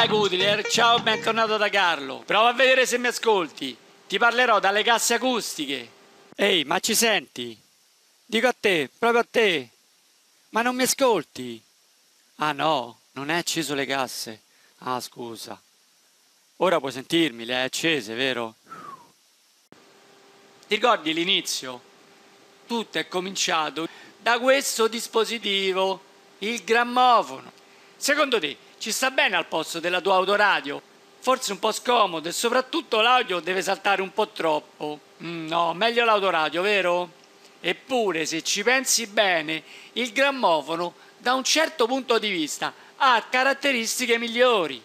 dai Goodyear, ciao, bentornato da Carlo. Prova a vedere se mi ascolti. Ti parlerò dalle casse acustiche. Ehi, ma ci senti? Dico a te, proprio a te. Ma non mi ascolti? Ah no, non hai acceso le casse. Ah, scusa. Ora puoi sentirmi, le hai accese, vero? Ti ricordi l'inizio? Tutto è cominciato da questo dispositivo, il grammofono. Secondo te ci sta bene al posto della tua autoradio? Forse un po' scomodo e soprattutto l'audio deve saltare un po' troppo. Mm, no, meglio l'autoradio, vero? Eppure, se ci pensi bene, il grammofono, da un certo punto di vista, ha caratteristiche migliori.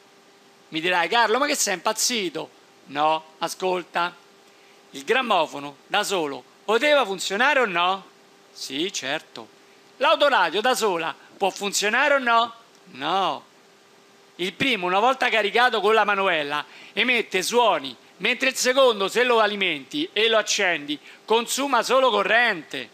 Mi dirai, Carlo, ma che sei impazzito? No, ascolta. Il grammofono, da solo, poteva funzionare o no? Sì, certo. L'autoradio da sola può funzionare o no? No. Il primo, una volta caricato con la manuella, emette suoni, mentre il secondo, se lo alimenti e lo accendi, consuma solo corrente.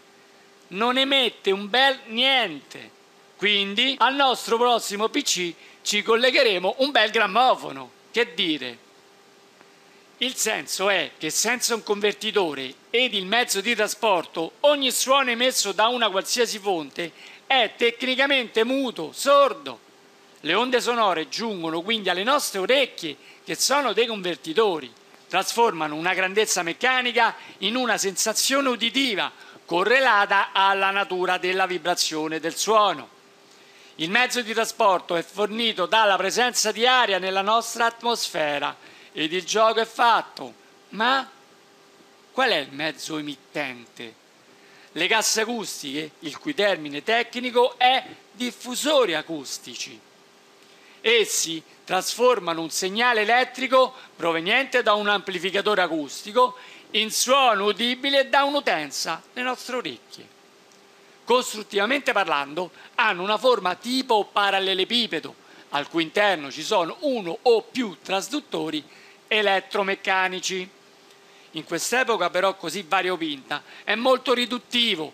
Non emette un bel niente. Quindi al nostro prossimo PC ci collegheremo un bel grammofono. Che dire? Il senso è che senza un convertitore ed il mezzo di trasporto ogni suono emesso da una qualsiasi fonte è tecnicamente muto, sordo le onde sonore giungono quindi alle nostre orecchie, che sono dei convertitori, trasformano una grandezza meccanica in una sensazione uditiva correlata alla natura della vibrazione del suono. Il mezzo di trasporto è fornito dalla presenza di aria nella nostra atmosfera ed il gioco è fatto. Ma qual è il mezzo emittente? Le casse acustiche, il cui termine tecnico è diffusori acustici. Essi trasformano un segnale elettrico proveniente da un amplificatore acustico in suono udibile da un'utenza, le nostre orecchie. Costruttivamente parlando, hanno una forma tipo parallelepipedo, al cui interno ci sono uno o più trasduttori elettromeccanici. In quest'epoca però così variopinta è molto riduttivo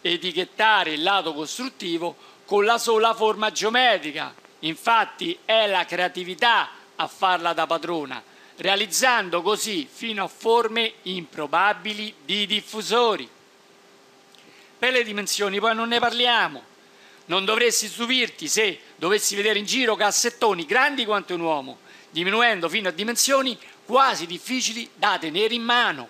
etichettare il lato costruttivo con la sola forma geometrica, Infatti è la creatività a farla da padrona, realizzando così fino a forme improbabili di diffusori. Per le dimensioni poi non ne parliamo. Non dovresti stupirti se dovessi vedere in giro cassettoni grandi quanto un uomo, diminuendo fino a dimensioni quasi difficili da tenere in mano.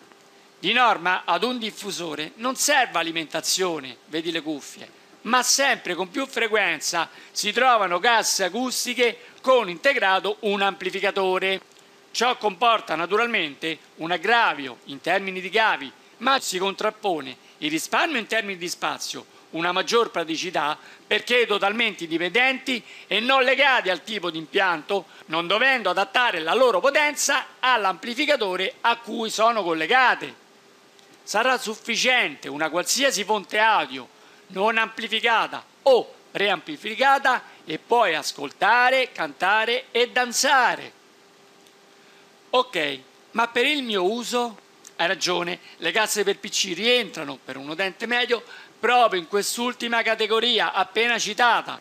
Di norma ad un diffusore non serve alimentazione, vedi le cuffie, ma sempre con più frequenza si trovano casse acustiche con integrato un amplificatore. Ciò comporta naturalmente un aggravio in termini di cavi, ma si contrappone il risparmio in termini di spazio, una maggior praticità perché totalmente indipendenti e non legati al tipo di impianto, non dovendo adattare la loro potenza all'amplificatore a cui sono collegate. Sarà sufficiente una qualsiasi fonte audio non amplificata o preamplificata e poi ascoltare, cantare e danzare. Ok, ma per il mio uso, hai ragione, le casse per PC rientrano per un utente medio proprio in quest'ultima categoria appena citata.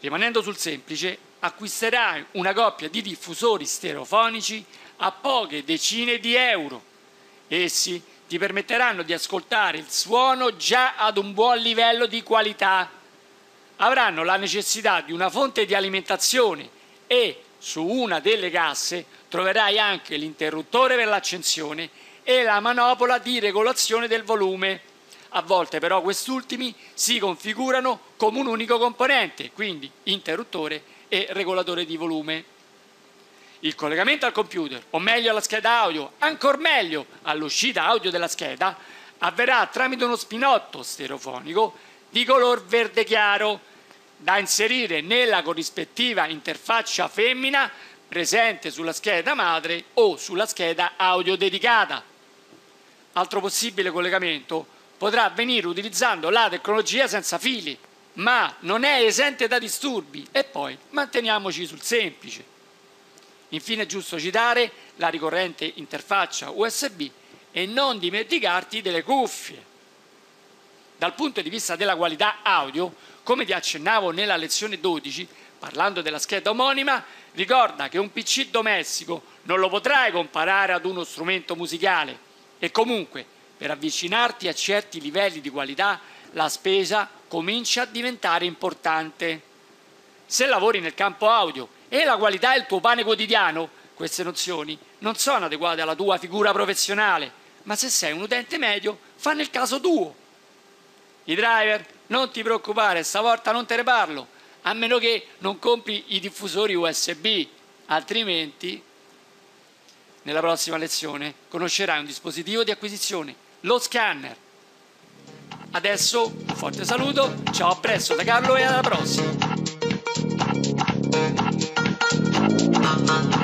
Rimanendo sul semplice, acquisterai una coppia di diffusori stereofonici a poche decine di euro. Essi ti permetteranno di ascoltare il suono già ad un buon livello di qualità. Avranno la necessità di una fonte di alimentazione e su una delle casse troverai anche l'interruttore per l'accensione e la manopola di regolazione del volume. A volte però quest'ultimi si configurano come un unico componente, quindi interruttore e regolatore di volume il collegamento al computer, o meglio alla scheda audio, ancora meglio all'uscita audio della scheda, avverrà tramite uno spinotto stereofonico di color verde chiaro da inserire nella corrispettiva interfaccia femmina presente sulla scheda madre o sulla scheda audio dedicata. Altro possibile collegamento potrà avvenire utilizzando la tecnologia senza fili, ma non è esente da disturbi e poi manteniamoci sul semplice. Infine è giusto citare la ricorrente interfaccia USB e non dimenticarti delle cuffie. Dal punto di vista della qualità audio, come ti accennavo nella lezione 12, parlando della scheda omonima, ricorda che un PC domestico non lo potrai comparare ad uno strumento musicale e comunque per avvicinarti a certi livelli di qualità la spesa comincia a diventare importante. Se lavori nel campo audio e la qualità il tuo pane quotidiano, queste nozioni non sono adeguate alla tua figura professionale, ma se sei un utente medio, fa nel caso tuo. I driver, non ti preoccupare, stavolta non te ne parlo, a meno che non compri i diffusori USB, altrimenti nella prossima lezione conoscerai un dispositivo di acquisizione, lo scanner. Adesso un forte saluto, ciao a presto da Carlo e alla prossima. Thank you.